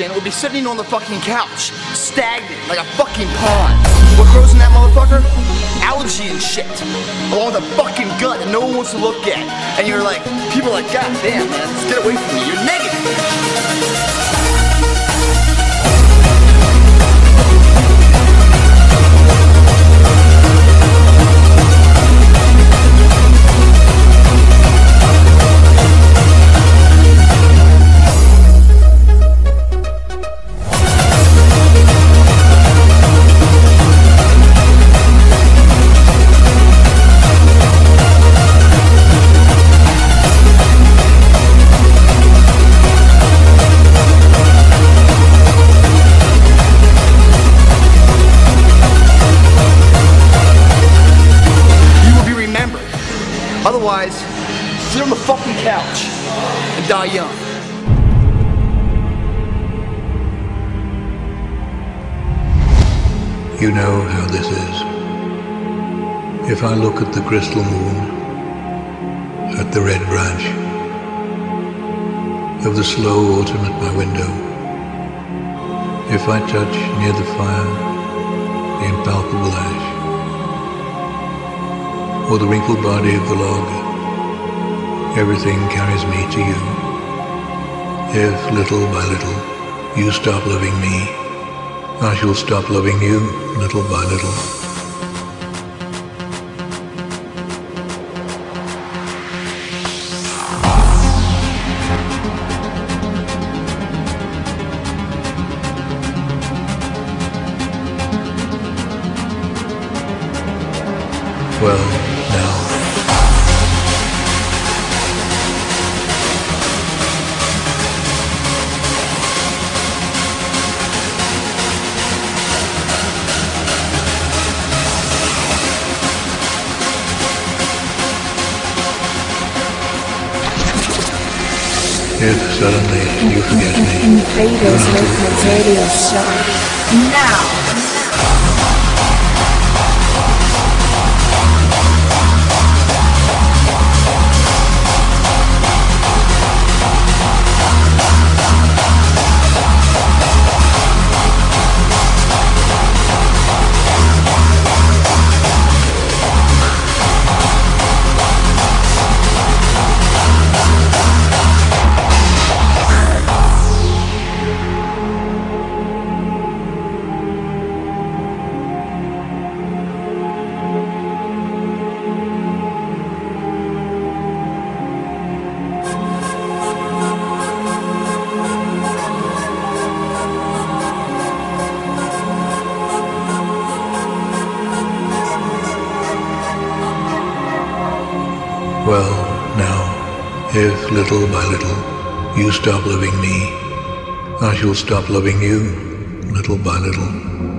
and would be sitting on the fucking couch, stagnant like a fucking pond. What grows in that motherfucker? Algae and shit. Along a fucking gut that no one wants to look at. And you're like, people are like, God damn, man, get away from me. You're negative. Otherwise, sit on the fucking couch and die young. You know how this is. If I look at the crystal moon, at the red branch of the slow autumn at my window, if I touch near the fire the impalpable ash, or the wrinkled body of the log, everything carries me to you. If little by little you stop loving me, I shall stop loving you little by little. Well, if suddenly you forget me, Invaders Movement Radio Show. Now. If little by little you stop loving me, I shall stop loving you little by little.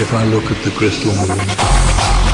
if I look at the crystal moon.